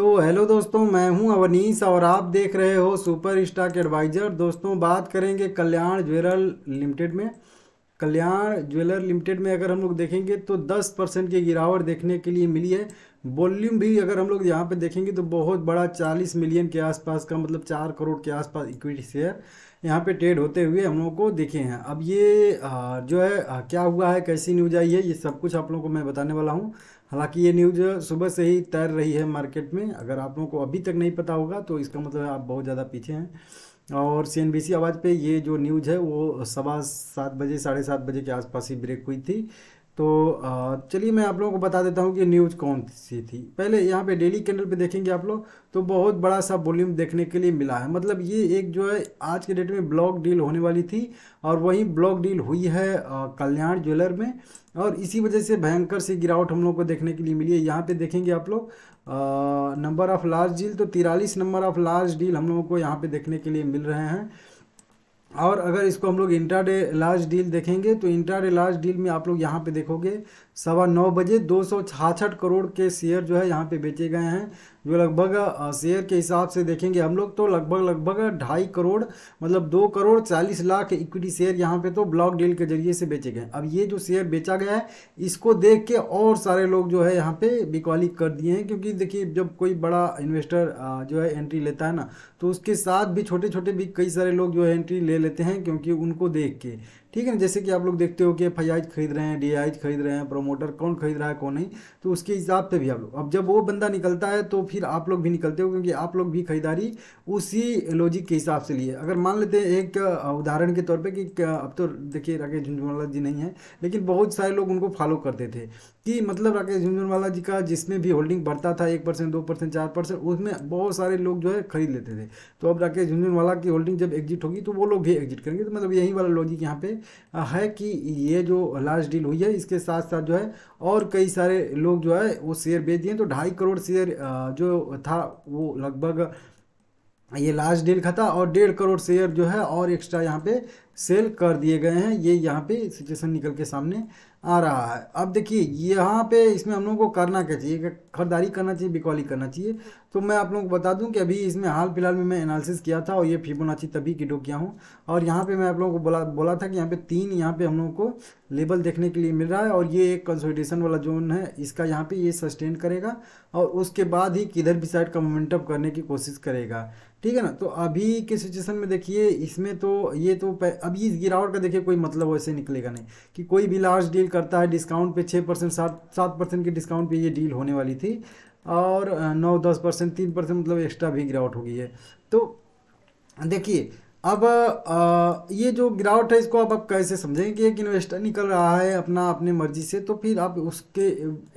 तो हेलो दोस्तों, मैं हूँ अवनीश और आप देख रहे हो सुपर स्टॉक एडवाइजर। दोस्तों, बात करेंगे कल्याण ज्वेलर लिमिटेड में। कल्याण ज्वेलर लिमिटेड में अगर हम लोग देखेंगे तो 10 परसेंट की गिरावट देखने के लिए मिली है। वॉल्यूम भी अगर हम लोग यहाँ पे देखेंगे तो बहुत बड़ा 40 मिलियन के आसपास का मतलब चार करोड़ के आसपास इक्विटी शेयर यहाँ पे ट्रेड होते हुए हम लोग को देखे हैं। अब ये जो है क्या हुआ है, कैसी न्यूज़ आई है, ये सब कुछ आप लोगों को मैं बताने वाला हूँ। हालाँकि ये न्यूज़ सुबह से ही तैर रही है मार्केट में। अगर आप लोगों को अभी तक नहीं पता होगा तो इसका मतलब आप बहुत ज़्यादा पीछे हैं। और सी एन बी सी आवाज़ पे ये जो न्यूज़ है, वो सवा सात बजे, साढ़े सात बजे के आसपास ही ब्रेक हुई थी। तो चलिए मैं आप लोगों को बता देता हूँ कि न्यूज़ कौन सी थी। पहले यहाँ पे डेली कैंडल पे देखेंगे आप लोग तो बहुत बड़ा सा वॉल्यूम देखने के लिए मिला है। मतलब ये एक जो है, आज के डेट में ब्लॉक डील होने वाली थी, और वही ब्लॉक डील हुई है कल्याण ज्वेलर में। और इसी वजह से भयंकर सी गिरावट हम लोग को देखने के लिए मिली है। यहाँ पे देखेंगे आप लोग नंबर ऑफ़ लार्ज डील तो तिरालीस नंबर ऑफ़ लार्ज डील हम लोगों को यहाँ पे देखने के लिए मिल रहे हैं। और अगर इसको हम लोग इंट्राडे लार्ज डील देखेंगे तो इंट्राडे लार्ज डील में आप लोग यहाँ पे देखोगे, सवा नौ बजे दो सौ छाछठ करोड़ के शेयर जो है यहाँ पे बेचे गए हैं। जो लगभग शेयर के हिसाब से देखेंगे हम लोग तो लगभग लगभग ढाई करोड़ मतलब दो करोड़ चालीस लाख इक्विटी शेयर यहाँ पे तो ब्लॉक डील के ज़रिए से बेचे गए। अब ये जो शेयर बेचा गया है, इसको देख के और सारे लोग जो है यहाँ पे बिकवाली कर दिए हैं, क्योंकि देखिए, जब कोई बड़ा इन्वेस्टर जो है एंट्री लेता है ना तो उसके साथ भी छोटे छोटे भी कई सारे लोग जो है एंट्री ले लेते हैं, क्योंकि उनको देख के। ठीक है ना? जैसे कि आप लोग देखते हो कि एफ़ खरीद रहे हैं डी खरीद रहे हैं प्रोमोटर कौन खरीद रहा है, कौन नहीं तो उसके हिसाब से भी आप लोग। अब जब वो बंदा निकलता है तो फिर आप लोग भी निकलते हो, क्योंकि आप लोग भी खरीदारी उसी लॉजिक के हिसाब से लिए। अगर मान लेते हैं एक उदाहरण के तौर पर कि अब तो देखिए राकेश झुंझुनवाला जी नहीं है, लेकिन बहुत सारे लोग उनको फॉलो करते थे। कि मतलब राकेश झुंझुनवाला जी का जिसमें भी होल्डिंग बढ़ता था, एक परसेंट, दो परसेंट, चार परसेंट, उसमें बहुत सारे लोग जो है खरीद लेते थे। तो अब राकेश झुंझुनवाला की होल्डिंग जब एग्जिट होगी तो वो लोग भी एग्जिट करेंगे। तो मतलब यही वाला लॉजिक यहाँ पे है कि ये जो लास्ट डील हुई है, इसके साथ साथ जो है और कई सारे लोग जो है वो शेयर बेच दिए। तो ढाई करोड़ शेयर जो था, वो लगभग ये लास्ट डील का था और डेढ़ करोड़ शेयर जो है और एक्स्ट्रा यहाँ पे सेल कर दिए गए हैं। ये यहाँ पे सिचुएशन निकल के सामने आ रहा है। अब देखिए, यहाँ पे इसमें हम लोगों को करना क्या चाहिए? खरीदारी करना चाहिए बिकॉली करना चाहिए। तो मैं आप लोगों को बता दूँ कि अभी इसमें हाल फ़िलहाल में मैं एनालिसिस किया था और ये फिबोनाची तभी की डो किया हूँ। और यहाँ पे मैं आप लोगों को बोला बोला था कि यहाँ पे तीन यहाँ पे हम लोगों को लेवल देखने के लिए मिल रहा है। और ये एक कंसोलिडेशन वाला जोन है। इसका यहाँ पे ये सस्टेन करेगा और उसके बाद ही किधर भी साइड का मोमेंटम करने की कोशिश करेगा। ठीक है ना? तो अभी के सिचुएशन में देखिए, इसमें तो ये तो अभी इस गिरावट का देखिए कोई मतलब वैसे निकलेगा नहीं कि कोई भी लार्ज डील करता है डिस्काउंट पे छः परसेंट, सात सात परसेंट के डिस्काउंट पे ये डील होने वाली थी और, नौ, दस परसेंट, तीन परसेंट मतलब एक्स्ट्रा भी गिरावट हो गई है। तो देखिए अब आ, ये जो गिरावट है इसको अब आप कैसे समझेंगे कि एक इन्वेस्टर निकल रहा है अपना अपने मर्ज़ी से तो फिर आप उसके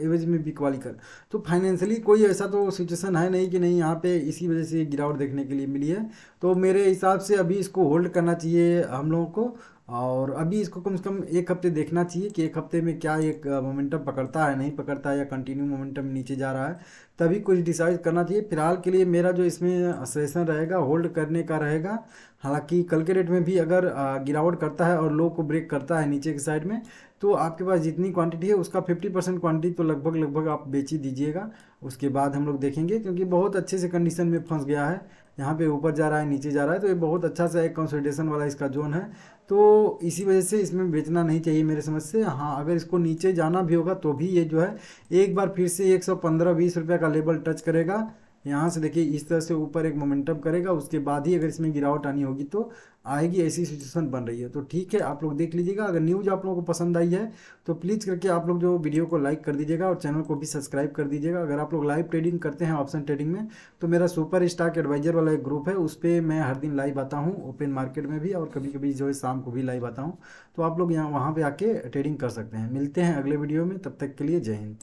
एवज में बिकवाली कर। तो फाइनेंशियली कोई ऐसा तो सिचुएशन है नहीं कि नहीं यहाँ पे इसी वजह से गिरावट देखने के लिए मिली है। तो मेरे हिसाब से अभी इसको होल्ड करना चाहिए हम लोगों को। और अभी इसको कम से कम एक हफ़्ते देखना चाहिए कि एक हफ़्ते में क्या एक मोमेंटम पकड़ता है, नहीं पकड़ता है या कंटिन्यू मोमेंटम नीचे जा रहा है, तभी कुछ डिसाइड करना चाहिए। फ़िलहाल के लिए मेरा जो इसमें सेशन रहेगा होल्ड करने का रहेगा। हालाँकि कल के डेट में भी अगर गिरावट करता है और लो को ब्रेक करता है नीचे की साइड में तो आपके पास जितनी क्वांटिटी है, उसका फिफ्टी परसेंट क्वान्टिटी तो लगभग लगभग आप बेच ही दीजिएगा। उसके बाद हम लोग देखेंगे, क्योंकि बहुत अच्छे से कंडीशन में फंस गया है। यहाँ पे ऊपर जा रहा है, नीचे जा रहा है तो ये बहुत अच्छा सा एक कंसोलिडेशन वाला इसका जोन है। तो इसी वजह से इसमें बेचना नहीं चाहिए मेरे समझ से। हाँ अगर इसको नीचे जाना भी होगा तो भी ये जो है, एक बार फिर से एक सौ पंद्रह बीस रुपये का लेवल टच करेगा। यहाँ से देखिए, इस तरह से ऊपर एक मोमेंटम करेगा, उसके बाद ही अगर इसमें गिरावट आनी होगी तो आएगी, ऐसी सिचुएशन बन रही है। तो ठीक है, आप लोग देख लीजिएगा। अगर न्यूज़ आप लोगों को पसंद आई है तो प्लीज़ करके आप लोग जो वीडियो को लाइक कर दीजिएगा और चैनल को भी सब्सक्राइब कर दीजिएगा। अगर आप लोग लाइव ट्रेडिंग करते हैं ऑप्शन ट्रेडिंग में तो मेरा सुपर स्टाक एडवाइजर वाला एक ग्रुप है, उस पर मैं हर दिन लाइव आता हूँ ओपन मार्केट में भी और कभी कभी जो है शाम को भी लाइव आता हूँ। तो आप लोग यहाँ, वहाँ पर आके ट्रेडिंग कर सकते हैं। मिलते हैं अगले वीडियो में, तब तक के लिए जय हिंद।